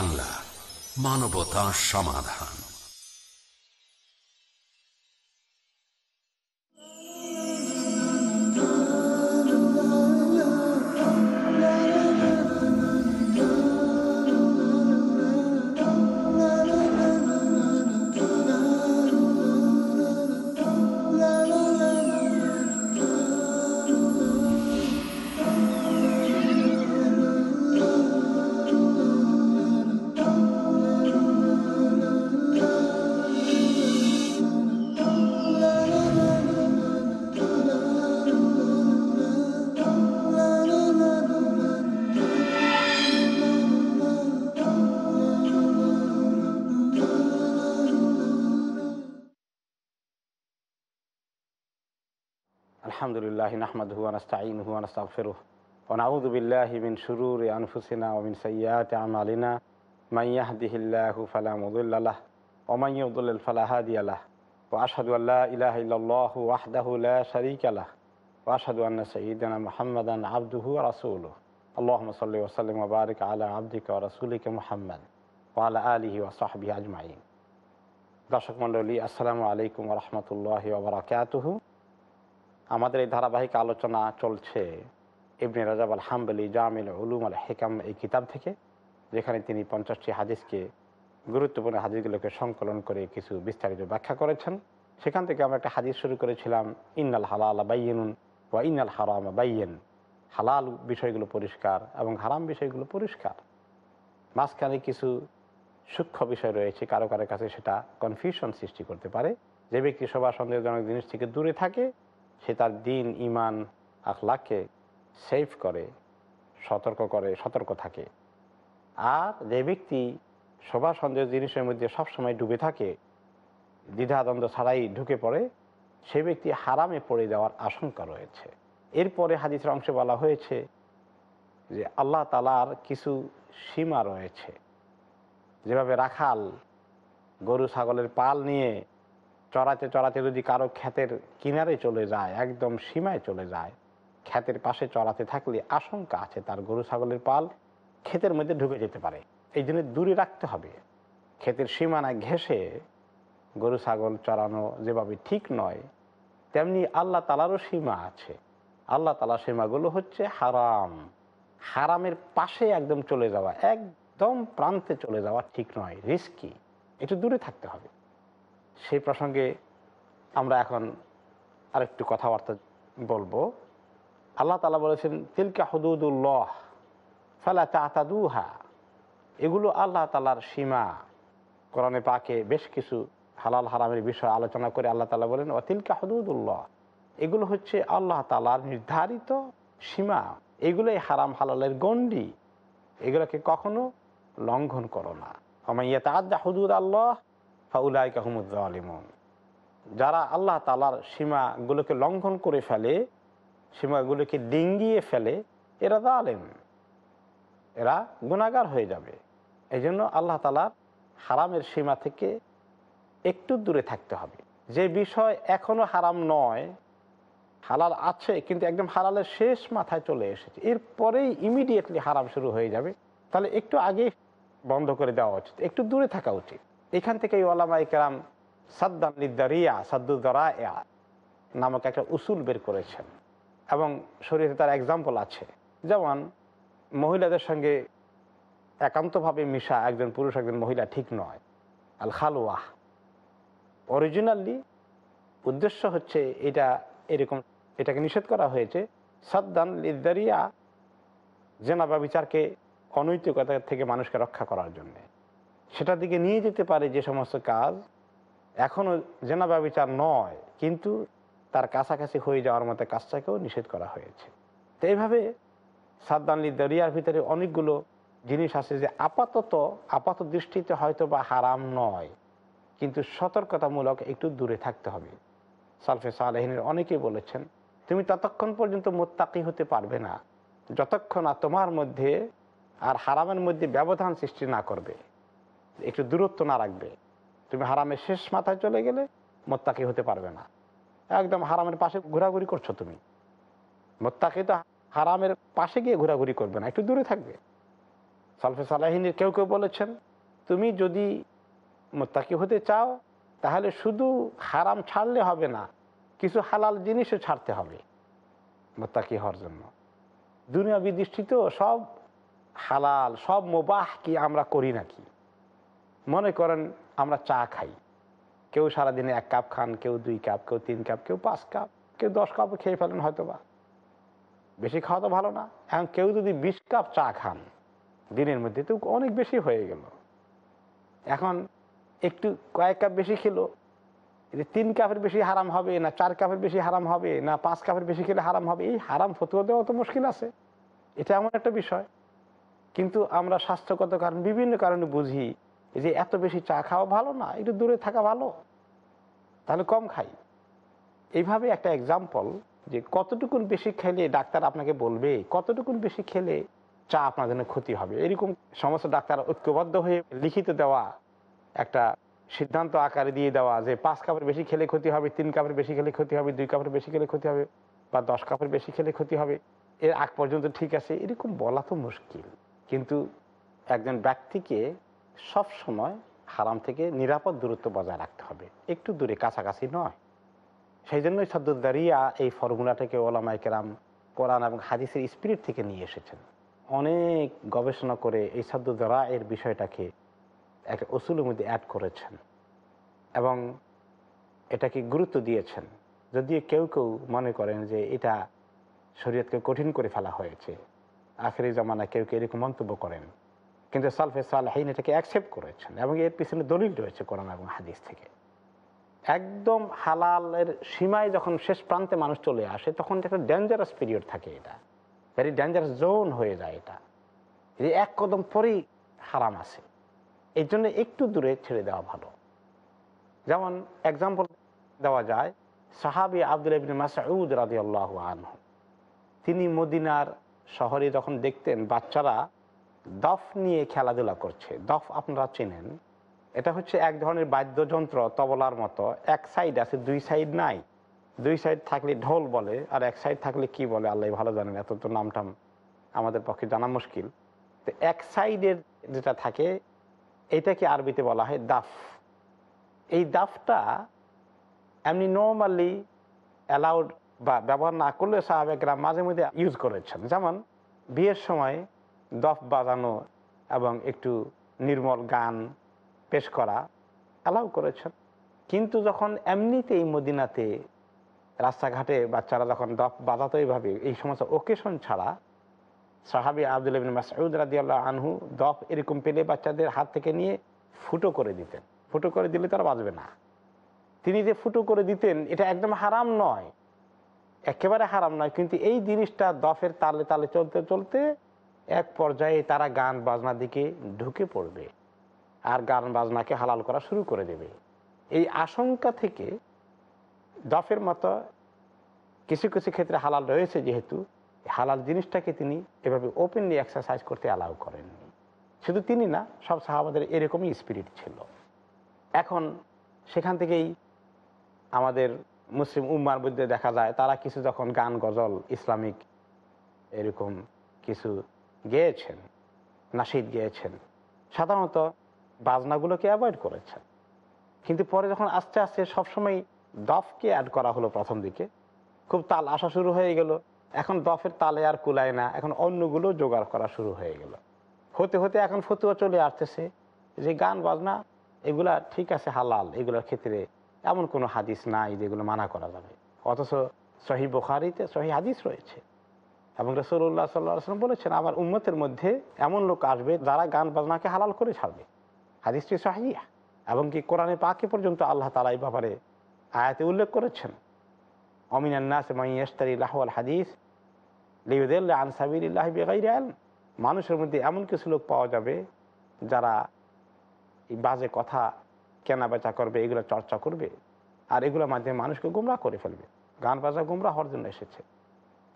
বাংলা মানবতা সমাধান। الحمد لله نحمده ونستعينه ونستغفره ونعوذ بالله من شرور أنفسنا ومن سيئات أعمالنا. من يهده الله فلا مضل له ومن يضلل فلا هادي له. وأشهد أن لا إله إلا الله وحده لا شريك له. وأشهد أن سيدنا محمدا عبده ورسوله. اللهم صل وسلم وبارك على عبدك ورسولك محمد وعلى آله وصحبه أجمعين. দর্শক মন্ডলী আসসালামু আলাইকুম রহমতুল্লাহ ওবরাকাতহু আমাদের এই ধারাবাহিক আলোচনা চলছে। ইবনে রাজাব আল হাম্বলি জামিল উলুম আল হেকাম এই কিতাব থেকে, যেখানে তিনি পঞ্চাশটি হাদিসকে, গুরুত্বপূর্ণ হাদিসগুলোকে সংকলন করে কিছু বিস্তারিত ব্যাখ্যা করেছেন। সেখান থেকে আমরা একটা হাদিস শুরু করেছিলাম, ইন্নাল হালাল বাইয়েনুন ওয়া ইন্নাল হারাম বাইয়েন। হালাল বিষয়গুলো পরিষ্কার এবং হারাম বিষয়গুলো পরিষ্কার। মাঝখানে কিছু সূক্ষ্ম বিষয় রয়েছে, কারও কারও কাছে সেটা কনফিউশন সৃষ্টি করতে পারে। যে ব্যক্তি সবার সন্দেহজনক জিনিস থেকে দূরে থাকে সে তার দিন ইমান আখলাকে সেফ করে, সতর্ক করে, সতর্ক থাকে। আর যে ব্যক্তি সবার সন্দেহ জিনিসের মধ্যে সবসময় ডুবে থাকে, দ্বিধাদ্বন্দ্ব ছাড়াই ঢুকে পড়ে, সে ব্যক্তি হারামে পড়ে যাওয়ার আশঙ্কা রয়েছে। এরপরে হাদিসের অংশে বলা হয়েছে যে আল্লাহ তালার কিছু সীমা রয়েছে। যেভাবে রাখাল গরু, ছাগলের পাল নিয়ে চড়াতে চড়াতে যদি কারও ক্ষেতের কিনারে চলে যায়, একদম সীমায় চলে যায়, ক্ষেতের পাশে চড়াতে থাকলে আশঙ্কা আছে তার গরু ছাগলের পাল ক্ষেতের মধ্যে ঢুকে যেতে পারে। এই জন্য দূরে রাখতে হবে। ক্ষেতের সীমানায় ঘেসে গরু ছাগল চড়ানো যেভাবে ঠিক নয়, তেমনি আল্লাহ তালারও সীমা আছে। আল্লাহ তালার সীমাগুলো হচ্ছে হারাম। হারামের পাশে একদম চলে যাওয়া, একদম প্রান্তে চলে যাওয়া ঠিক নয়, রিস্কি। একটু দূরে থাকতে হবে। সেই প্রসঙ্গে আমরা এখন আরেকটু কথাবার্তা বলব। আল্লাহ তালা বলেছেন, তিলকা হদুদুল্লাহ ফালা তাতাদুহা। এগুলো আল্লাহ তালার সীমা। কোরআনে পাকে বেশ কিছু হালাল হারামের বিষয় আলোচনা করে আল্লাহ তালা বলেন ও তিলকা হদুদুল্লাহ। এগুলো হচ্ছে আল্লাহ তালার নির্ধারিত সীমা। এগুলোই হারাম হালালের গণ্ডি। এগুলোকে কখনো লঙ্ঘন করো না। আমাইয়া তাদা হদুদ আল্লাহ ফাউলাই কাহমুদ্দালিমন যারা আল্লাহ তালার সীমাগুলোকে লঙ্ঘন করে ফেলে, সীমাগুলোকে ডিঙ্গিয়ে ফেলে, এরা দালেম এরা গুণাগার হয়ে যাবে। এই জন্য আল্লাহ তালার হারামের সীমা থেকে একটু দূরে থাকতে হবে। যে বিষয় এখনও হারাম নয়, হালাল আছে, কিন্তু একদম হালালের শেষ মাথায় চলে এসেছে। এরপরেই ইমিডিয়েটলি হারাম শুরু হয়ে যাবে। তাহলে একটু আগে বন্ধ করে দেওয়া উচিত। একটু দূরে থাকা উচিত। এখান থেকে ওলামা ইকরাম সাদ্দান লিদ্দারিয়া সাদ্দুদ্দারা নামক একটা উসুল বের করেছেন। এবং শরীরে তার এক্সাম্পল আছে। যেমন, মহিলাদের সঙ্গে একান্তভাবে মিশা একজন পুরুষ, একজন মহিলা ঠিক নয়। আল খালুয়াহ অরিজিনালি উদ্দেশ্য হচ্ছে এটা এরকম, এটাকে নিষেধ করা হয়েছে, সাদ্দান লিদ্দারিয়া জেনাবা বিচারকে অনৈতিকতা থেকে মানুষকে রক্ষা করার জন্য। সেটার দিকে নিয়ে যেতে পারে যে সমস্ত কাজ। এখনও জেনাবা বিচার নয়, কিন্তু তার কাছাকাছি হয়ে যাওয়ার মতো কাজটাকেও নিষেধ করা হয়েছে। তো এইভাবে সাদ্দানলি দরিয়ার ভিতরে অনেকগুলো জিনিস আছে যে আপাতত, আপাত দৃষ্টিতে হয়তো বা হারাম নয়, কিন্তু সতর্কতামূলক একটু দূরে থাকতে হবে। সালফে সালেহিনের অনেকেই বলেছেন, তুমি ততক্ষণ পর্যন্ত মোত্তাকি হতে পারবে না, যতক্ষণ না তোমার মধ্যে আর হারামের মধ্যে ব্যবধান সৃষ্টি না করবে। একটু দূরত্ব না রাখবে। তুমি হারামের শেষ মাথায় চলে গেলে মোত্তাকি হতে পারবে না। একদম হারামের পাশে ঘোরাঘুরি করছ তুমি। মোত্তাকি তো হারামের পাশে গিয়ে ঘোরাঘুরি করবে না, একটু দূরে থাকবে। সালফে সালাহিনীর কেউ কেউ বলেছেন, তুমি যদি মোত্তাকি হতে চাও, তাহলে শুধু হারাম ছাড়লে হবে না, কিছু হালাল জিনিসও ছাড়তে হবে মোত্তাকি হওয়ার জন্য। দুনিয়া বিদৃষ্টিত সব হালাল, সব মোবাহ কি আমরা করি নাকি? মনে করেন আমরা চা খাই। কেউ সারাদিনে এক কাপ খান, কেউ দুই কাপ, কেউ তিন কাপ, কেউ পাঁচ কাপ, কেউ দশ কাপও খেয়ে ফেলেন হয়তো বা বেশি খাওয়া তো ভালো না। এখন কেউ যদি বিশ কাপ চা খান, দিনের মধ্যে তো অনেক বেশি হয়ে গেল। এখন একটু কয়েক কাপ বেশি খেলো, যে তিন কাপের বেশি হারাম হবে, না চার কাপের বেশি হারাম হবে, না পাঁচ কাপের বেশি খেলে হারাম হবে, এই হারাম ফতুয়া দেওয়া তো মুশকিল আছে। এটা এমন একটা বিষয়। কিন্তু আমরা স্বাস্থ্যগত কারণ, বিভিন্ন কারণে বুঝি যে এত বেশি চা খাওয়া ভালো না, একটু দূরে থাকা ভালো, তাহলে কম খাই। এইভাবে একটা এক্সাম্পল যে কতটুকুন বেশি খেলে ডাক্তার আপনাকে বলবে, কতটুকুন বেশি খেলে চা আপনার জন্য ক্ষতি হবে? এরকম সমস্ত ডাক্তার ঐক্যবদ্ধ হয়ে লিখিত দেওয়া, একটা সিদ্ধান্ত আকারে দিয়ে দেওয়া যে পাঁচ কাপের বেশি খেলে ক্ষতি হবে, তিন কাপের বেশি খেলে ক্ষতি হবে, দুই কাপের বেশি খেলে ক্ষতি হবে বা দশ কাপের বেশি খেলে ক্ষতি হবে, এর আগ পর্যন্ত ঠিক আছে। এরকম বলা তো মুশকিল। কিন্তু একজন ব্যক্তিকে সব সময় হারাম থেকে নিরাপদ দূরত্ব বজায় রাখতে হবে। একটু দূরে, কাছাকাছি নয়। সেই জন্যই সদ্দুদ্দারিয়া এই ফর্মুলাটাকে ওলামাই কেরাম কোরআন এবং হাদিসের স্পিরিট থেকে নিয়ে এসেছেন। অনেক গবেষণা করে এই সদ্দুদ্দারা এর বিষয়টাকে একটা ওসুলের মধ্যে অ্যাড করেছেন এবং এটাকে গুরুত্ব দিয়েছেন। যদিও কেউ কেউ মনে করেন যে এটা শরীয়তকে কঠিন করে ফেলা হয়েছে। আখেরি জামানায় কেউ কেউ এরকম মন্তব্য করেন। কিন্তু সালফে সালহাইন এটাকে অ্যাকসেপ্ট করেছেন এবং এর পিছনে দলিল রয়েছে কোরআন এবং হাদিস থেকে। একদম হালালের সীমায় যখন শেষ প্রান্তে মানুষ চলে আসে, তখন একটা ডেঞ্জারাস পিরিয়ড থাকে এটা। ভেরি ডেঞ্জারাস জোন হয়ে যায় এটা। এই এক কদম পরেই হারাম আছে। এই জন্য একটু দূরে ছেড়ে দেওয়া ভালো। যেমন এক্সাম্পল দেওয়া যায়, সাহাবি আব্দুল ইবিন মাসউদ রাজি আল্লাহ আনহু। তিনি মদিনার শহরে যখন দেখতেন বাচ্চারা দফ নিয়ে খেলাধুলা করছে। দফ আপনারা চেনেন। এটা হচ্ছে এক ধরনের বাদ্যযন্ত্র তবলার মতো। এক সাইড আছে, দুই সাইড নাই। দুই সাইড থাকলে ঢোল বলে আর এক সাইড থাকলে কি বলে? আল্লাহ ভালো জানেন, এত তো নামটাম আমাদের পক্ষে জানা মুশকিল। তো এক সাইডের যেটা থাকে, এটাকে আরবিতে বলা হয় দাফ। এই দাফটা এমনি নর্মালি অ্যালাউড বা ব্যবহার না করলে সাহাবেকরা মাঝে মধ্যে ইউজ করেছেন। যেমন বিয়ের সময় দফ বাজানো এবং একটু নির্মল গান পেশ করা অ্যালাউ করেছেন। কিন্তু যখন এমনিতেই মদিনাতে রাস্তাঘাটে বাচ্চারা যখন দফ বাজাতো এইভাবে, এই সমস্ত ওকেশন ছাড়া সাহাবি আব্দুল ইবিন মাসউদ রাদিয়াল্লাহ আনহু দফ এরকম পেলে বাচ্চাদের হাত থেকে নিয়ে ফুটো করে দিতেন। ফুটো করে দিলে তারা বাজবে না। তিনি যে ফুটো করে দিতেন, এটা একদম হারাম নয়। একেবারে হারাম নয়। কিন্তু এই জিনিসটা দফের তালে তালে চলতে চলতে এক পর্যায়ে তারা গান বাজনার দিকে ঢুকে পড়বে আর গান বাজনাকে হালাল করা শুরু করে দেবে। এই আশঙ্কা থেকে দফের মতো কিছু কিছু ক্ষেত্রে হালাল রয়েছে যেহেতু, হালাল জিনিসটাকে তিনি এভাবে ওপেনলি এক্সারসাইজ করতে অ্যালাউ করেননি। শুধু তিনি না, সব সাহাবাদের এরকমই স্পিরিট ছিল। এখন সেখান থেকেই আমাদের মুসলিম উম্মার মধ্যে দেখা যায়, তারা কিছু যখন গান গজল, ইসলামিক এরকম কিছু গেয়েছেন, নাসিদ গেয়েছেন, সাধারণত বাজনাগুলোকে অ্যাভয়েড করেছেন। কিন্তু পরে যখন আস্তে আস্তে সবসময় দফকে অ্যাড করা হলো প্রথম দিকে, খুব তাল আসা শুরু হয়ে গেল। এখন দফের তালে আর কুলায় না, এখন অন্যগুলো জোগাড় করা শুরু হয়ে গেল। হতে হতে এখন ফতুয়া চলে আসতেছে যে গান, বাজনা, এগুলা ঠিক আছে, হালাল, এগুলোর ক্ষেত্রে এমন কোনো হাদিস নাই যেগুলো মানা করা যাবে। অথচ সহি বোখারিতে সহি হাদিস রয়েছে। এবং রসুল্লাহ সাল্লাম বলেছেন, আমার উম্মতের মধ্যে এমন লোক আসবে যারা গান বাজনাকে হালাল করে ছাড়বে। হাদিসটি সাহিয়া এবং কি কোরআনে পাকে পর্যন্ত আল্লাহ তালা এই ব্যাপারে আয়াতে উল্লেখ করেছেন? অমিনান্নাস মাইয়াস্তারি লাহওয়াল হাদিস আনসাবিল্লাহ মানুষের মধ্যে এমন কিছু লোক পাওয়া যাবে যারা বাজে কথা কেনা বেচা করবে, এগুলো চর্চা করবে, আর এগুলোর মাধ্যমে মানুষকে গুমরাহ করে ফেলবে। গান বাজা গুমরাহ হওয়ার জন্য এসেছে।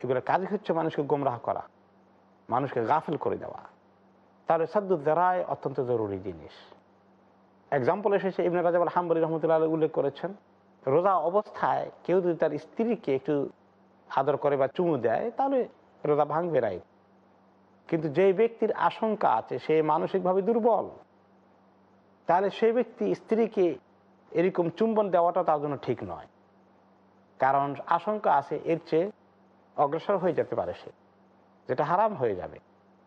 এগুলো কাজই হচ্ছে মানুষকে গুমরাহ করা, মানুষকে গাফেল করে দেওয়া। তাহলে সাদ্দুদ্দারায় অত্যন্ত জরুরি জিনিস। এক্সাম্পল এসেছে ইবনে রাজাব হাম্বলি রহমতুল্লাহ উল্লেখ করেছেন, রোজা অবস্থায় কেউ যদি তার স্ত্রীকে একটু আদর করে বা চুমু দেয়, তাহলে রোজা ভাঙবে রাই কিন্তু যেই ব্যক্তির আশঙ্কা আছে, সে মানসিকভাবে দুর্বল, তাহলে সেই ব্যক্তি স্ত্রীকে এরকম চুম্বন দেওয়াটা তার জন্য ঠিক নয়। কারণ আশঙ্কা আছে, এর চেয়ে অগ্রসর হয়ে যেতে পারে সে, যেটা হারাম হয়ে যাবে।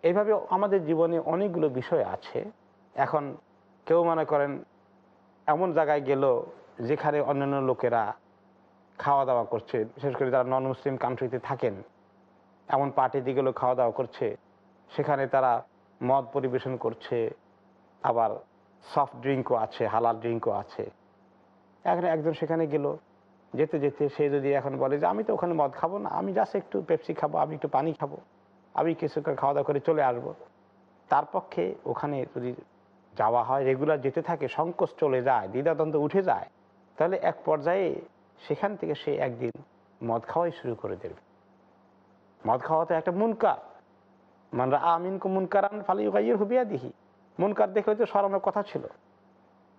এইভাবে আমাদের জীবনে অনেকগুলো বিষয় আছে। এখন কেউ মনে করেন এমন জায়গায় গেল যেখানে অন্যান্য লোকেরা খাওয়া দাওয়া করছে, বিশেষ করে যারা নন মুসলিম কান্ট্রিতে থাকেন, এমন পার্টিতে গেলেও খাওয়া দাওয়া করছে, সেখানে তারা মদ পরিবেশন করছে, আবার সফট ড্রিঙ্কও আছে, হালাল ড্রিঙ্কও আছে। এখন একজন সেখানে গেল যেতে যেতে সে যদি এখন বলে যে আমি তো ওখানে মদ খাব না, আমি জাস্ট একটু পেপসি খাব, আমি একটু পানি খাব, আমি কিছু খাওয়া দাওয়া করে চলে আসব। তার পক্ষে ওখানে যদি যাওয়া হয় রেগুলার যেতে থাকে, সংকোচ চলে যায়, দ্বিধাদ্বন্দ্ব উঠে যায়, তাহলে এক পর্যায়ে সেখান থেকে সে একদিন মদ খাওয়াই শুরু করে দেবে। মদ খাওয়া তো একটা মুনকার। মানরা আমিন কো মুনকারান ফালি গাইয়ের হুবিয়া দিহি মুনকার দেখলে তো সরানোর কথা ছিল।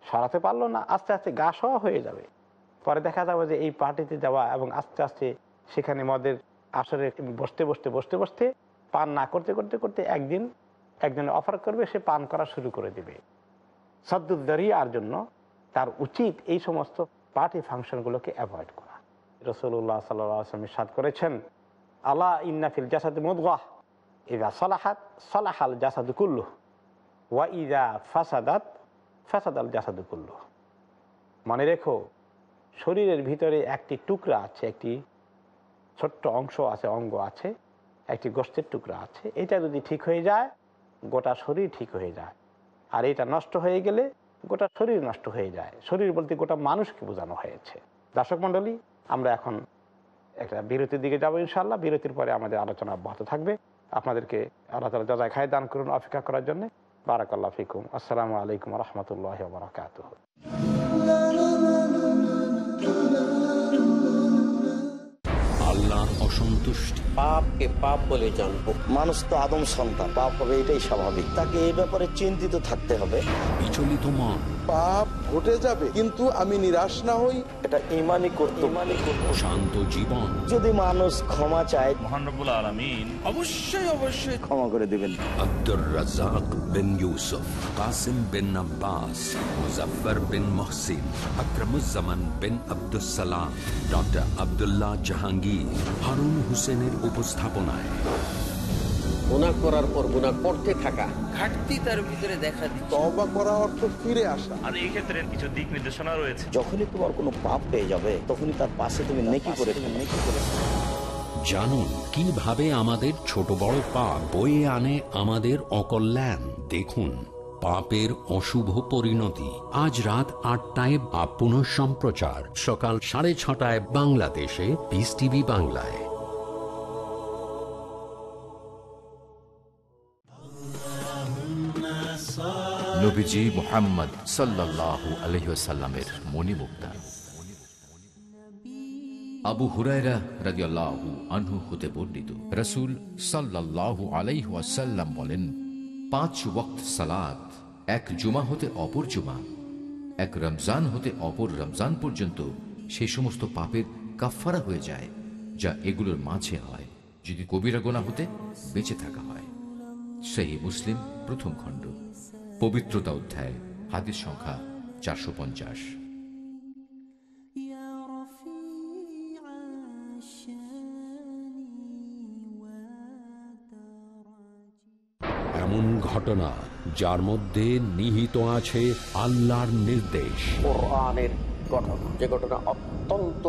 সরাতে পারল না, আস্তে আস্তে গা সওয়া হয়ে যাবে। পরে দেখা যাবে যে এই পার্টিতে যাওয়া এবং আস্তে আস্তে সেখানে মদের আসরে বসতে বসতে বসতে বসতে পান না করতে করতে করতে একদিন একজনে অফার করবে, সে পান করা শুরু করে দিবে। সদ্দুদ্দারিয়ার জন্য তার উচিত এই সমস্ত পার্টি ফাংশনগুলোকে অ্যাভয়েড করা। রসুল্লাহ সাল্লাম সাদ করেছেন আল্লাহ ইন্নাফিল জাসাদ মুদগাহ ইদা সালাহাত, সালাহাল জাসাদ কুল্লু ওয়া ইদা ফাসাদাত ফাসাদ আল জাসাদ কুল্লু মনে রেখো শরীরের ভিতরে একটি টুকরা আছে, একটি ছোট্ট অংশ আছে, অঙ্গ আছে, একটি গোষ্ঠের টুকরা আছে। এটা যদি ঠিক হয়ে যায়, গোটা শরীর ঠিক হয়ে যায়। আর এটা নষ্ট হয়ে গেলে গোটা শরীর নষ্ট হয়ে যায়। শরীর বলতে গোটা মানুষকে বোঝানো হয়েছে। দর্শক মণ্ডলী, আমরা এখন একটা বিরতির দিকে যাব ইনশাল্লাহ বিরতির পরে আমাদের আলোচনা অব্যাহত থাকবে। আপনাদেরকে আল্লাহ তালা যজায় খায় দান করুন অপেক্ষা করার জন্য। বারাকাল্লাহ ফিকুম। আসসালামু আলাইকুম রহমতুল্লাহ বারকাত অসন্তুষ্টি। পাপকে পাপ বলে জানব। মানুষ তো আদম সন্তান পাপ হবে এটাই স্বাভাবিক। তাকে এই ব্যাপারে চিন্তিত থাকতে হবে। বিচলিত মন পাপ ঘটে যাবে কিন্তু আমি নিরাশ না হই। এটা ইমানই করতে ইমানই করতে শান্ত জীবন। যদি মানুষ ক্ষমা চায় মহানবুল আলমিন অবশ্যই অবশ্যই ক্ষমা করে দিবেন। আব্দুর রাজাক বিন ইউসুফ কাসিম বিন আব্বাস মুজফর বিন মহসিন আকরমুজ্জামান বিন আব্দুস সালাম ডক্টর আব্দুল্লাহ জাহাঙ্গীর। হারুন হোসেনের উপস্থাপনায়। গুণা করার পর গুণা করতে থাকা। ঘাটতি তার ভিতরে দেখা দিচ্ছে। তবা করা অর্থ ফিরে আসা। আর এই ক্ষেত্রে কিছু দিক নির্দেশনা রয়েছে। যখনই তোমার কোনো পাপ পেয়ে যাবে তখনই তার পাশে তুমি নেকি করে নেকি করে জানুন কীভাবে আমাদের ছোট বড় পাপ বয়ে আনে আমাদের অকল্যাণ? দেখুন। পাপের অশুভ পরিণতি। আজ রাত আটটায় বা পুনঃ সম্প্রচার। সকাল সাড়ে ছটায় বাংলাদেশে। পিস টিভি বাংলায়। রসুল বলেন, পাঁচ ওয়াক্ত সালাত এক জুমা হতে অপর জুমা, এক রমজান হতে অপর রমজান পর্যন্ত সেই সমস্ত পাপের কাফফারা হয়ে যায়, যা এগুলোর মাঝে হয়, যদি কবিরা গোনা হতে বেঁচে থাকা হয়। সেই মুসলিম প্রথম খণ্ড, পবিত্রতা অধ্যায়, হাদিস সংখ্যা চারশো পঞ্চাশ। এমন ঘটনা যার মধ্যে নিহিত আছে আল্লাহর নির্দেশ। কোরআনের ঘটনা যে ঘটনা অত্যন্ত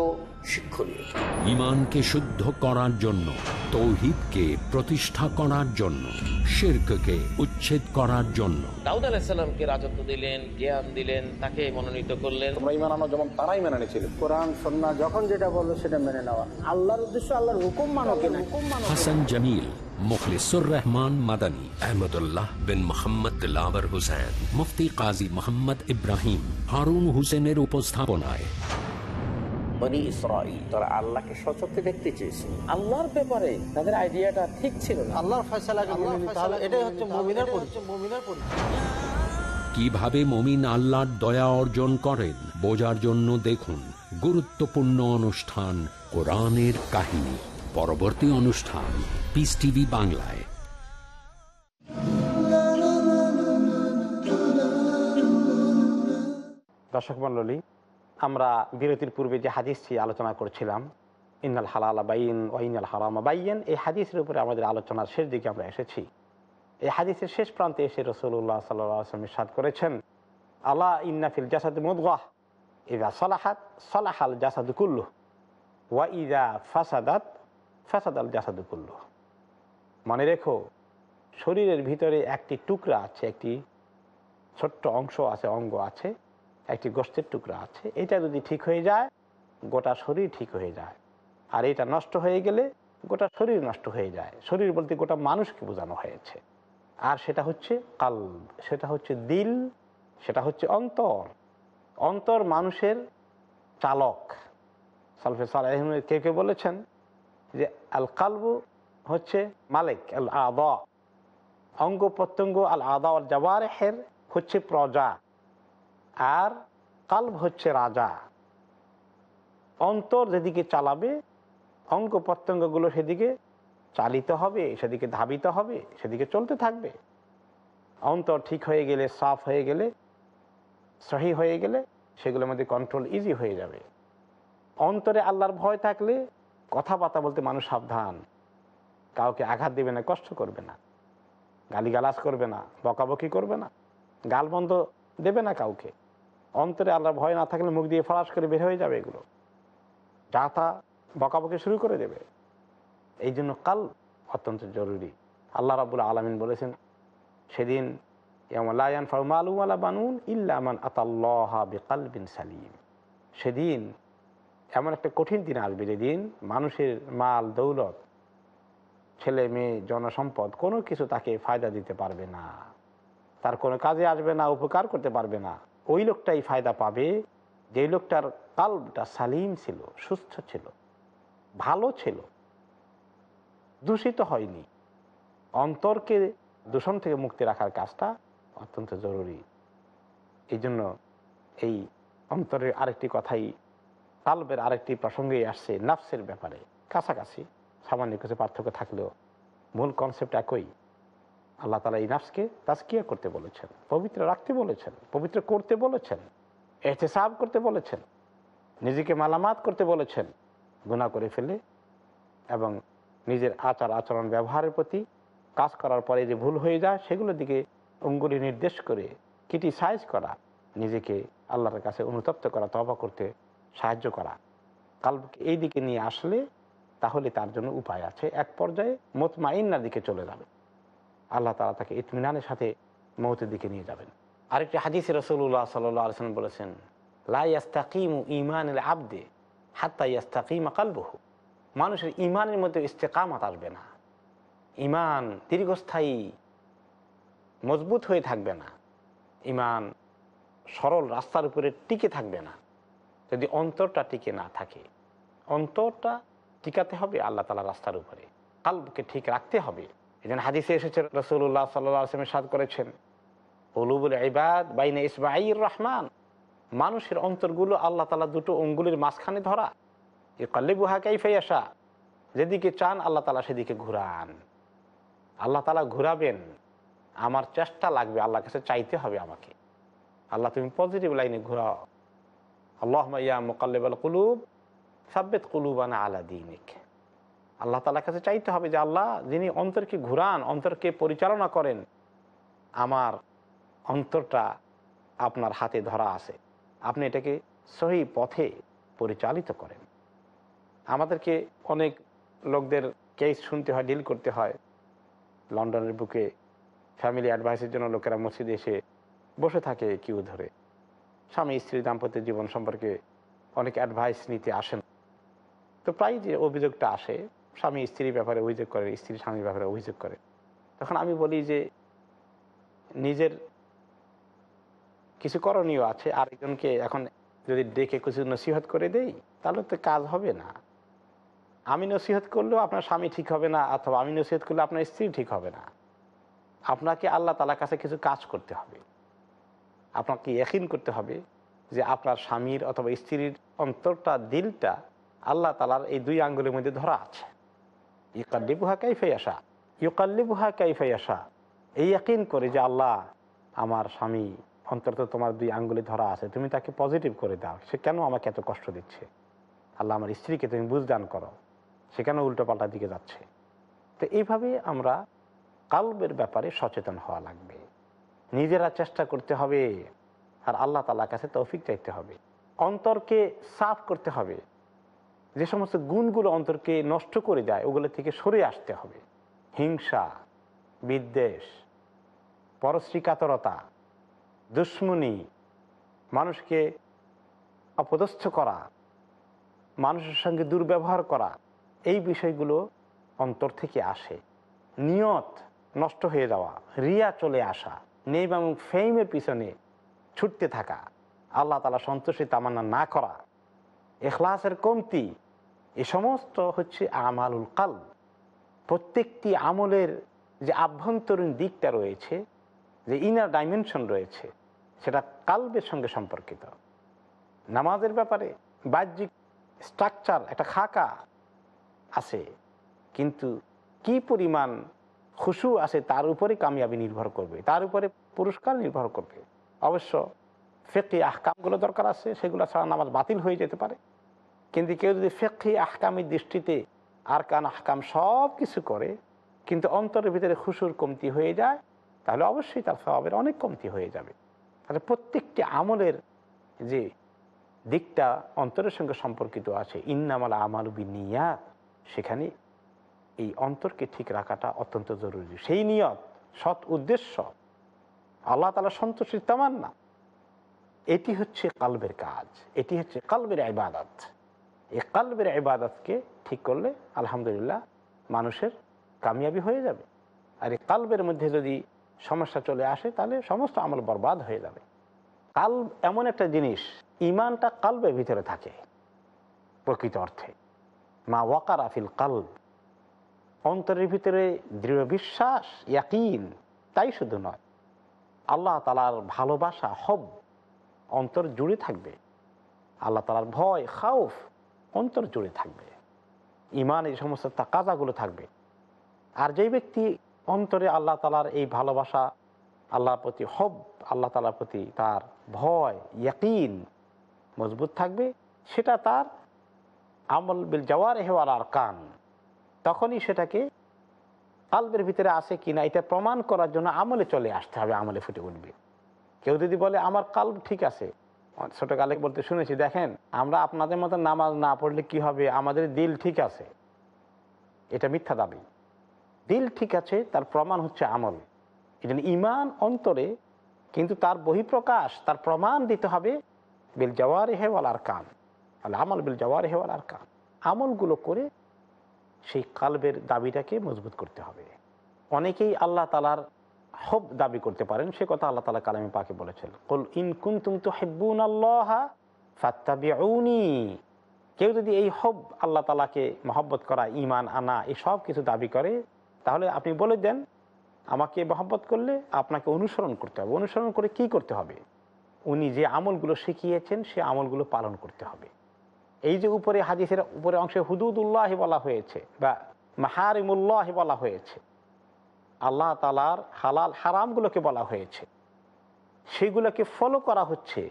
শিক্ষণীয়। ইমানকে শুদ্ধ করার জন্য তৌহিদকে প্রতিষ্ঠা করার জন্য শিরককে উচ্ছেদ করার জন্য। দাউদ আলাহিসাল্লামকে রাজত্ব দিলেন জ্ঞান দিলেন তাকে মনোনীত করলেন। তোমরা ইমান আনো যেমন তারাই মেনে নিয়েছিল। কোরআন সন্না যখন যেটা বলল সেটা মেনে নেওয়া। আল্লাহর উদ্দেশ্য আল্লাহর হুকুম মানো কিনা। হাসান জামিল মুখলিসুর রহমান মাদানী আহমদুল্লাহ বিন মোহাম্মদ দিলাবর হুসেন মুফতি কাজী মোহাম্মদ ইব্রাহিম হারুন হোসেনের উপস্থাপনায় বনি ইসরাইল তারা আল্লাহকে সচক্ষে দেখতে চেয়েছিল আল্লাহর ব্যাপারে তাদের আইডিয়াটা ঠিক ছিল না। আল্লাহর ফয়সালাকে নিতে হবে এটাই হচ্ছে মুমিনের পরিচয়। মুমিনের পরিচয়। কীভাবে মমিন আল্লাহর দয়া অর্জন করেন বোঝার জন্য দেখুন গুরুত্বপূর্ণ অনুষ্ঠান কোরআনের কাহিনী পরবর্তী অনুষ্ঠান। পিস টিভি বাংলায় দর্শক মন্ডলী আমরা বিরতির পূর্বে যে হাদিসটি আলোচনা করছিলাম, ইন্নাল হালাল বাইন ওয়াইনাল হারামা বাইন এই হাদিসের উপরে আমাদের আলোচনার শেষ দিকে আমরা এসেছি। এই হাদিসের শেষ প্রান্তে এসে রসুল্লাহ সাল্লাম সাদ করেছেন আল্লাহ ইন্নাফিল জাসাদ মুদাহ ইদা সলাহাত, সলাহাল জাসাদুকুল্লু ওয়া ইদা ফাসাদাত ফাসাদ আল জাসাদুকুল্লু মনে রেখো, শরীরের ভিতরে একটি টুকরা আছে, একটি ছোট্ট অংশ আছে, অঙ্গ আছে, একটি গোষ্ঠের টুকরা আছে। এটা যদি ঠিক হয়ে যায়, গোটা শরীর ঠিক হয়ে যায়। আর এটা নষ্ট হয়ে গেলে গোটা শরীর নষ্ট হয়ে যায়। শরীর বলতে গোটা মানুষকে বোঝানো হয়েছে। আর সেটা হচ্ছে কাল সেটা হচ্ছে দিল, সেটা হচ্ছে অন্তর। অন্তর মানুষের চালক। সালফে সালাহ কে কে বলেছেন যে আল কালবু হচ্ছে মালিক আল আদা অঙ্গ প্রত্যঙ্গ আল আদা জবারেহের হচ্ছে প্রজা আর কাল্ব হচ্ছে রাজা। অন্তর যেদিকে চালাবে, অঙ্গ প্রত্যঙ্গগুলো সেদিকে চালিত হবে, সেদিকে ধাবিত হবে, সেদিকে চলতে থাকবে। অন্তর ঠিক হয়ে গেলে, সাফ হয়ে গেলে, সহি হয়ে গেলে, সেগুলোর মধ্যে কন্ট্রোল ইজি হয়ে যাবে। অন্তরে আল্লাহর ভয় থাকলে কথাবার্তা বলতে মানুষ সাবধান। কাউকে আঘাত দেবে না, কষ্ট করবে না। গালিগালাজ করবে না, বকাবকি করবে না। গাল বন্ধ দেবে না কাউকে। অন্তরে আল্লাহর ভয় না থাকলে মুখ দিয়ে ফরাস করে বের হয়ে যাবে এগুলো। যা তা বকাবকি শুরু করে দেবে। এই জন্য কাল অত্যন্ত জরুরি। আল্লাহ রাবুল আলমিন বলেছেন, সেদিন বানুন ইল্লামান সালিম। সেদিন এমন একটা কঠিন দিন আসবে যেদিন মানুষের মাল, দৌলত ছেলে মেয়ে, জনসম্পদ, কোনো কিছু তাকে ফায়দা দিতে পারবে না। তার কোনো কাজে আসবে না, উপকার করতে পারবে না। ওই লোকটাই ফায়দা পাবে যেই লোকটার কালটা সালিম ছিল, সুস্থ ছিল, ভালো ছিল, দূষিত হয়নি। অন্তরকে দূষণ থেকে মুক্তি রাখার কাজটা অত্যন্ত জরুরি। এই জন্য এই অন্তরের আরেকটি কথাই, কালবের আরেকটি প্রসঙ্গেই আসছে, নাফসের ব্যাপারে, কাছাকাছি। সামান্য কিছু পার্থক্য থাকলেও মূল কনসেপ্ট একই। আল্লাহ তালা এই নাফসকে তাস্কিয়া করতে বলেছেন, পবিত্র রাখতে বলেছেন, পবিত্র করতে বলেছেন, এহতেসাব করতে বলেছেন, নিজেকে মালামাত করতে বলেছেন গুণা করে ফেলে এবং নিজের আচার আচরণ ব্যবহারের প্রতি কাজ করার পরে যে ভুল হয়ে যায় সেগুলোর দিকে অঙ্গুলি নির্দেশ করে ক্রিটিসাইজ করা, নিজেকে আল্লাহর কাছে অনুতপ্ত করা তবা করতে সাহায্য করা। কালকে এই দিকে নিয়ে আসলে তাহলে তার জন্য উপায় আছে। এক পর্যায়ে মোতমাইন্নার দিকে চলে যাবে। আল্লাহ তালা তাকে ইতমিনানের সাথে মৌতের দিকে নিয়ে যাবেন। আরেকটি হাদিস রসুল্লাহ সাল্লাহ বলেছেন লাস্তাকিম ইমান আবদে হাত্তা ইয়াস্তাকিম কালবহু। মানুষের ইমানের মধ্যে ইস্তেকামাত আসবে না। ইমান দীর্ঘস্থায়ী, মজবুত হয়ে থাকবে না। ইমান সরল রাস্তার উপরে টিকে থাকবে না। যদি অন্তরটা টিকে না থাকে, অন্তরটা টিকাতে হবে আল্লাহ তালা রাস্তার উপরে। কালবকে ঠিক রাখতে হবে। এই জন্য হাদিসে এসেছে রসুল্লাহ সাল্লাহ আসলামের সাদ করেছেন অলুবুল ইবাদ বাইনে ইসবাইর রহমান। মানুষের অন্তরগুলো আল্লাহ তালা দুটো অঙ্গুলির মাঝখানে ধরা। এ কাল্লিবুহা কাইফাই আসা যেদিকে চান আল্লাহ তালা সেদিকে ঘুরান। আল্লাহ তালা ঘুরাবেন। আমার চেষ্টা লাগবে আল্লাহ কাছে চাইতে হবে আমাকে। আল্লাহ তুমি পজিটিভ লাইনে ঘুরাও। আল্লাহ ইয়া মোকাল্লেবাল কুলুব। সাব্বেত কুলুবানা আলা দিনিক। আল্লাহ তালার কাছে চাইতে হবে যে আল্লাহ, যিনি অন্তরকে ঘুরান, অন্তরকে পরিচালনা করেন, আমার অন্তরটা আপনার হাতে ধরা আছে। আপনি এটাকে সহি পথে পরিচালিত করেন। আমাদেরকে অনেক লোকদের কেস শুনতে হয়, ডিল করতে হয়। লন্ডনের বুকে ফ্যামিলি অ্যাডভাইসের জন্য লোকেরা মসজিদে এসে বসে থাকে কিউ ধরে। স্বামী, স্ত্রী, দাম্পত্য জীবন সম্পর্কে অনেক অ্যাডভাইস নিতে আসেন। তো প্রায় যে অভিযোগটা আসে, স্বামী স্ত্রীর ব্যাপারে অভিযোগ করে, স্ত্রী স্বামীর ব্যাপারে অভিযোগ করে। তখন আমি বলি যে, নিজের কিছু করণীয় আছে, আরেকজনকে এখন যদি ডেকে কিছু নসিহত করে দেই, তাহলে তো কাজ হবে না। আমি নসিহত করলেও আপনার স্বামী ঠিক হবে না, অথবা আমি নসিহত করলে আপনার স্ত্রী ঠিক হবে না। আপনাকে আল্লাহ তালার কাছে কিছু কাজ করতে হবে। আপনাকে একিন করতে হবে যে আপনার স্বামীর অথবা স্ত্রীর অন্তরটা, দিলটা আল্লাহ তালার এই দুই আঙ্গুলের মধ্যে ধরা আছে। ইকাল্লিবুহা কাইফাই আসা ইউকাল্লিবুহা কাইফাই আসা এই একিন করে যে আল্লাহ, আমার স্বামী অন্তর তো তোমার দুই আঙ্গুলে ধরা আছে, তুমি তাকে পজিটিভ করে দাও। সে কেন আমাকে এত কষ্ট দিচ্ছে? আল্লাহ আমার স্ত্রীকে তুমি বুঝদান করো। সে কেন উল্টো পাল্টা দিকে যাচ্ছে? তো এইভাবে আমরা কালবের ব্যাপারে সচেতন হওয়া লাগবে। নিজেরা চেষ্টা করতে হবে। আর আল্লাহ তালার কাছে তৌফিক চাইতে হবে। অন্তরকে সাফ করতে হবে। যে সমস্ত গুণগুলো অন্তরকে নষ্ট করে দেয়, ওগুলো থেকে সরে আসতে হবে। হিংসা, বিদ্বেষ পরশ্রীকাতরতা দুশ্মনী, মানুষকে অপদস্থ করা, মানুষের সঙ্গে দুর্ব্যবহার করা, এই বিষয়গুলো অন্তর থেকে আসে। নিয়ত নষ্ট হয়ে যাওয়া, রিয়া চলে আসা, নেই এবং ফেইমের পিছনে ছুটতে থাকা, আল্লাহ তালা সন্তোষী তামান্না না করা এখলাসের কমতি, এ সমস্ত হচ্ছে আমালুল কাল প্রত্যেকটি আমলের যে আভ্যন্তরীণ দিকটা রয়েছে, যে ইনার ডাইমেনশন রয়েছে, সেটা কালবের সঙ্গে সম্পর্কিত। নামাজের ব্যাপারে বাহ্যিক স্ট্রাকচার একটা খাকা আছে, কিন্তু কি পরিমাণ খুশু আছে তার উপরে কামিয়াবি নির্ভর করবে, তার উপরে পুরস্কার নির্ভর করবে। অবশ্য ফেকি আহকামগুলো দরকার আছে, সেগুলো ছাড়া নামাজ বাতিল হয়ে যেতে পারে। কিন্তু কেউ যদি ফেকি আহকামের দৃষ্টিতে আর কান আহকাম সব কিছু করে, কিন্তু অন্তরের ভিতরে খুশুর কমতি হয়ে যায়, তাহলে অবশ্যই তার স্বভাবের অনেক কমতি হয়ে যাবে। তাহলে প্রত্যেকটি আমলের যে দিকটা অন্তরের সঙ্গে সম্পর্কিত আছে, ইন্নামাল আমাল বিনিয়া সেখানে এই অন্তরকে ঠিক রাখাটা অত্যন্ত জরুরি। সেই নিয়ত, সৎ উদ্দেশ্য, আল্লাহ তালা সন্তোষীর তামান্না, এটি হচ্ছে কালবের কাজ, এটি হচ্ছে কালবের ইবাদত। এই কালবের ইবাদতকে ঠিক করলে আলহামদুলিল্লাহ মানুষের কামিয়াবি হয়ে যাবে। আর এই কালবের মধ্যে যদি সমস্যা চলে আসে, তাহলে সমস্ত আমল বরবাদ হয়ে যাবে। কাল এমন একটা জিনিস ইমানটা কালবের ভিতরে থাকে, প্রকৃত অর্থে। মা ওয়াকার আফিল কালব, অন্তরের ভিতরে দৃঢ় বিশ্বাস, ইয়াকিন, তাই শুধু নয়। আল্লাহ তালার ভালোবাসা, হব, অন্তর জুড়ে থাকবে। আল্লাহ তালার ভয়, খাউফ অন্তর জুড়ে থাকবে। ইমান এই সমস্ত তাকাজাগুলো থাকবে। আর যেই ব্যক্তি অন্তরে আল্লাহ তালার এই ভালোবাসা, আল্লাহর প্রতি হব, আল্লাহ তালার প্রতি তার ভয়, ইয়াকিন মজবুত থাকবে, সেটা তার আমল বিল জওয়ার হেওয়ার আর কান তখনই সেটাকে কালবের ভিতরে আছে কিনা এটা প্রমাণ করার জন্য আমলে চলে আসতে হবে, আমলে ফুটে উঠবে। কেউ যদি বলে, আমার কাল্ব ঠিক আছে। ছোটকালে বলতে শুনেছি, দেখেন, আমরা আপনাদের মতো নামাজ না পড়লে কি হবে? আমাদের দিল ঠিক আছে। এটা মিথ্যা দাবি। দিল ঠিক আছে, তার প্রমাণ হচ্ছে আমল। এটা ইমান অন্তরে, কিন্তু তার বহিঃপ্রকাশ, তার প্রমাণ দিতে হবে বিল জওয়ার হেওয়াল আর কান আমল বিল জওয়ার হেওয়াল আর কান আমলগুলো করে সেই কালবের দাবিটাকে মজবুত করতে হবে। অনেকেই আল্লাহ তালার হব দাবি করতে পারেন, সে কথা আল্লাহ তালা কালামী পাকে বলেছেন। কল ইন কুন্তুম তো হেব্বুন আল্লাহ ফাত্তাবিউনি। কেউ যদি এই হব আল্লাহ তালাকে মহব্বত করা ইমান আনা, এই সব কিছু দাবি করে, তাহলে আপনি বলে দেন, আমাকে মহব্বত করলে আপনাকে অনুসরণ করতে হবে। অনুসরণ করে কি করতে হবে? উনি যে আমলগুলো শিখিয়েছেন, সে আমলগুলো পালন করতে হবে। এই যে উপরে হাদিসের উপরে অংশে হুদুদুল্লাহ বলা হয়েছে বা মাহারিমুল্লাহ বলা হয়েছে আল্লাহ তালার হালাল হারামগুলোকে বলা হয়েছে। সেগুলোকে ফলো করা হচ্ছে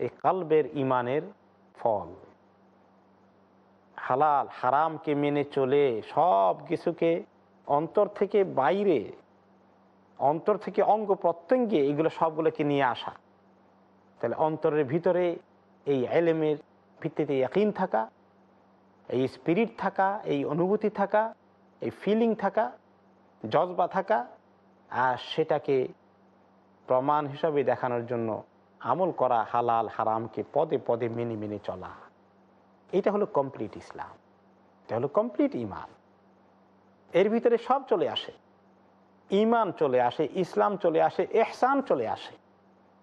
এই কালবের ইমানের ফল। হালাল হারামকে মেনে চলে সব কিছুকে অন্তর থেকে বাইরে, অন্তর থেকে অঙ্গ প্রত্যঙ্গে এগুলো সবগুলোকে নিয়ে আসা। তাহলে অন্তরের ভিতরে এই এলেমের ভিত্তিতে ইয়াকিন থাকা, এই স্পিরিট থাকা, এই অনুভূতি থাকা, এই ফিলিং থাকা জজবা থাকা আর সেটাকে প্রমাণ হিসাবে দেখানোর জন্য আমল করা হালাল, হারামকে পদে পদে মেনে মেনে চলা। এটা হলো কমপ্লিট ইসলাম। এটা হলো কমপ্লিট ইমান এর ভিতরে সব চলে আসে। ইমান চলে আসে, ইসলাম চলে আসে এহসান চলে আসে।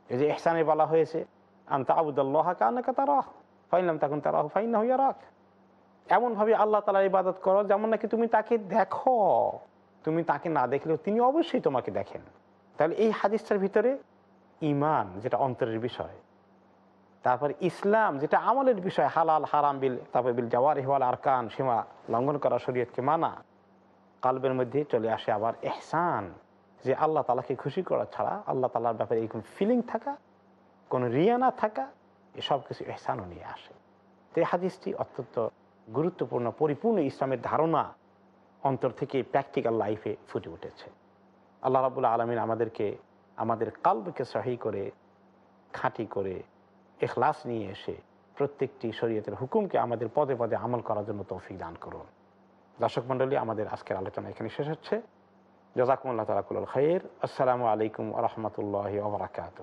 এই যে এহসানে বলা হয়েছে আন্তা আবুদুল্লাহ কানাকা তারা ফাইলাম তখন তারা ফাইন হইয়া রাখ এমনভাবে আল্লাহ তালা ইবাদত করো যেমন নাকি তুমি তাকে দেখো। তুমি তাকে না দেখলেও তিনি অবশ্যই তোমাকে দেখেন। তাহলে এই হাদিসটার ভিতরে ইমান যেটা অন্তরের বিষয়, তারপর ইসলাম যেটা আমলের বিষয়, হালাল, হারাম, বিল, তারপর বিল জওয়ার হিওয়াল আরকান, সীমা লঙ্ঘন করা শরীয়তকে মানা, কালবের মধ্যে চলে আসে আবার এহসান, যে আল্লাহ তালাকে খুশি করা ছাড়া আল্লাহ তালার ব্যাপারে এরকম ফিলিং থাকা, কোনো রিয়া না থাকা, এসব কিছু এহসানও নিয়ে আসে। তো এই হাদিসটি অত্যন্ত গুরুত্বপূর্ণ, পরিপূর্ণ ইসলামের ধারণা। অন্তর থেকে প্র্যাকটিক্যাল লাইফে ফুটে উঠেছে। আল্লাহ রাবুল্লাহ আলমিন আমাদেরকে, আমাদের কাল্পকে সহি করে, খাঁটি করে, এখলাস নিয়ে এসে প্রত্যেকটি শরীয়তের হুকুমকে আমাদের পদে পদে আমল করার জন্য তৌফিক দান করুন। দর্শক মণ্ডলী, আমাদের আজকের আলোচনা এখানে শেষ হচ্ছে। জজাকুমুল্লাহ তালাকুল খাইর। আসসালামু আলাইকুম রহমতুল্লাহ ওবরাকাত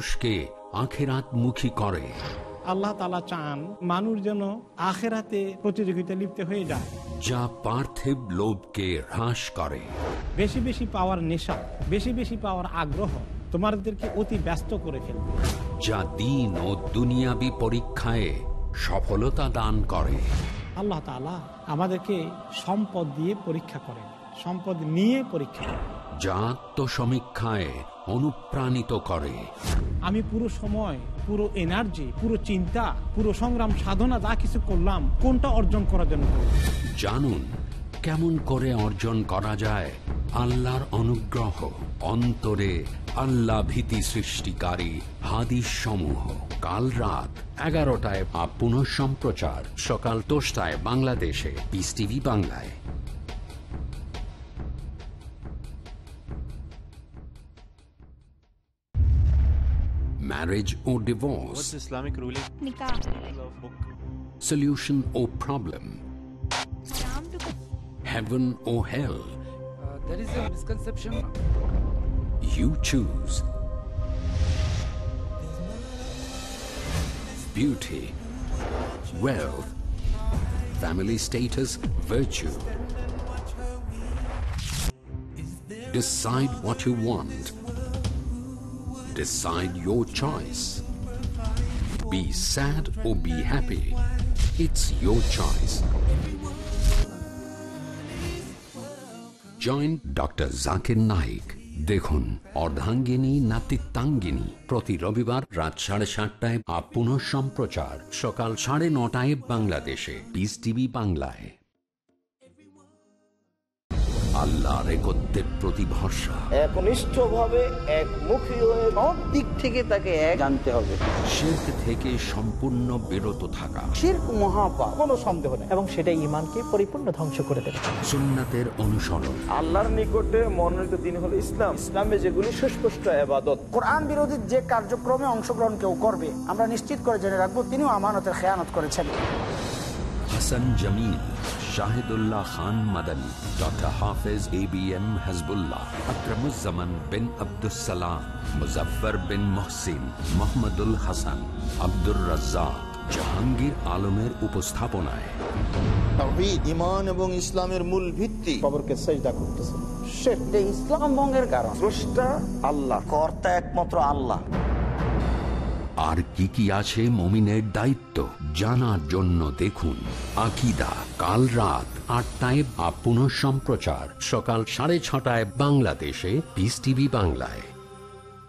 মানুষকে আখেরাত মুখী করে। আল্লাহ তালা চান মানুষ যেন আখেরাতে প্রতিযোগিতা লিপ্ত হয়ে যায়। যা পার্থিব লোভকে হ্রাস করে। বেশি বেশি পাওয়ার নেশা বেশি বেশি পাওয়ার আগ্রহ তোমাদেরকে অতি ব্যস্ত করে ফেলবে। যা দিন ও দুনিয়াবি পরীক্ষায় সফলতা দান করে। আল্লাহ তালা আমাদেরকে সম্পদ দিয়ে পরীক্ষা করেন সম্পদ নিয়ে পরীক্ষা করেন। যা আত্মসমীক্ষায় অনুপ্রাণিত করে। আমি পুরো সময় পুরো এনার্জি পুরো চিন্তা পুরো সংগ্রাম সাধনা যা কিছু করলাম কোনটা অর্জন করার জন্য জানুন কেমন করে অর্জন করা যায় আল্লাহর অনুগ্রহ অন্তরে আল্লাহ ভীতি সৃষ্টিকারী হাদিস সমূহ কাল রাত এগারোটায় পুনঃ সম্প্রচার সকাল দশটায় বাংলাদেশে পিস টিভি বাংলায়। Marriage or divorce, Islamic ruling? solution or problem, heaven or hell. there is a misconception. You choose. Beauty, wealth, family status, virtue. Decide what you want. Decide your choice. Be sad or be happy. It's your choice. Joint doctor Zakir Naik দেখুন, অর্ধাঙ্গিনী, নাতিত্বাঙ্গিনী প্রতি রবিবার রাত সাড়ে সাতটায় up সম্প্রচার সকাল সাড়ে নটায় বাংলাদেশে পিস টিভি বাংলায় আল্লাহর একত্রের প্রতি ভরসা। একনিষ্ঠ ভাবে একমুখী হয়ে সব দিক থেকে তাকে এক জানতে হবে। শির্ক থেকে সম্পূর্ণ বিরত থাকা। শির্ক মহাপাপ কোনো সন্দেহ নেই। এবং সেটা ইমানকে পরিপূর্ণ ধ্বংস করে দেবে। সুন্নাতের অনুসরণ। আল্লাহর নিকটে মনোনীত দিন হলো ইসলাম। ইসলামে যেগুলি সুস্পষ্ট আবাদত কোরআন বিরোধী যে কার্যক্রমে অংশগ্রহণ কেউ করবে আমরা নিশ্চিত করে জেনে রাখব তিনিও আমানতের খেয়ানত করেছেন। Hasan Jamil. Shahidullah Khan Madani doctor Hafez A B M Hazbullah Akramuzzaman bin Abdussalam Muzaffar bin Mohsin Mohammadul Hasan Abdur Razzak Jahangir আলমের উপস্থাপনায়। ইমান এবং ইসলামের মূল ভিত্তি। খবরকে করতেছে। ইসলাম ভঙ্গের কারণ। স্রষ্টা আল্লাহ কর্তা একমাত্র আল্লাহ। আর কি কি আছে মমিনের দায়িত্ব জানার জন্য দেখুন। আকিদা, কাল রাত আটটায় বা পুনঃ সম্প্রচার সকাল সাড়ে ছটায় বাংলাদেশে পিস টিভি বাংলায়।